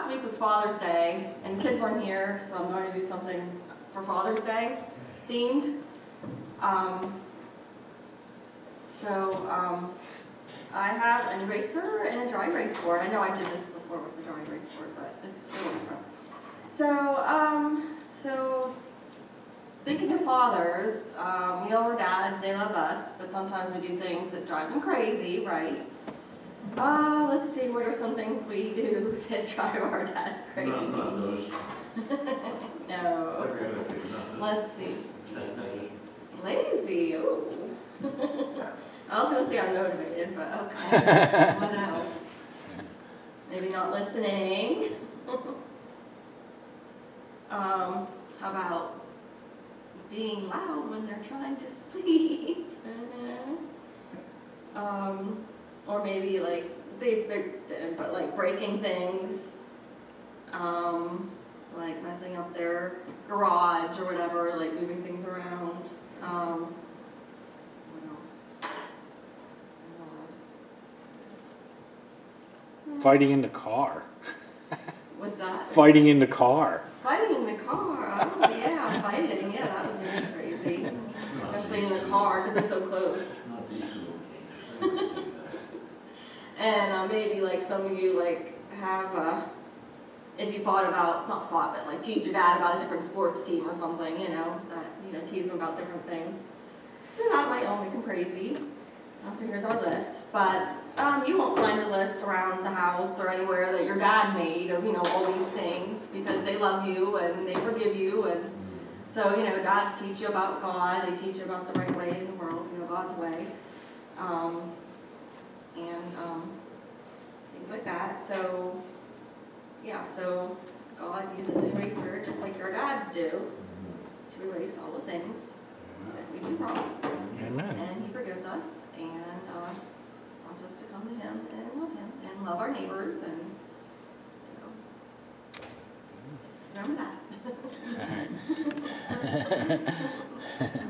last week was Father's Day, and kids weren't here, so I'm going to do something for Father's Day themed. Um, so, um, I have an eraser and a dry erase board. I know I did this before with the dry erase board, but it's still different. So, um, so thinking of fathers, um, we all are dads, they love us, but sometimes we do things that drive them crazy, right? Uh, let's see, what are some things we do that drive our dads crazy? Not, not those. No. Okay, okay, nothing. Let's see. Lazy, ooh. I was gonna say unmotivated, but okay. What else? Maybe not listening. Um, how about being loud when they're trying to sleep? Um, or maybe like, they, they- but like breaking things. Um, like messing up their garage or whatever, like moving things around. Um, what else? Uh, Fighting in the car. What's that? Fighting in the car. Fighting in the car. Oh, yeah, fighting. Yeah, that would be crazy. Especially in the car because they're so close. Not these little games. And uh, maybe like some of you like have, uh, if you fought about, not fought, but like teased your dad about a different sports team or something, you know, that, you know, tease him about different things. So that might all make him crazy. So here's our list, but um, you won't find a list around the house or anywhere that your dad made of, you know, all these things because they love you and they forgive you and so, you know, dads teach you about God, they teach you about the right way in the world, you know, God's way. Um, and um, things like that. So, yeah, so God uses an eraser just like your dads do to erase all the things that we do wrong. Amen. And He forgives us and uh, wants us to come to Him and love Him and love our neighbors and so. so remember that.